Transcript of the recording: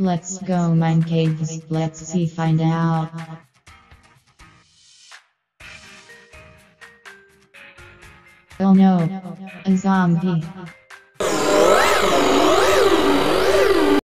Let's go mine caves, let's see find out. Oh no, a zombie.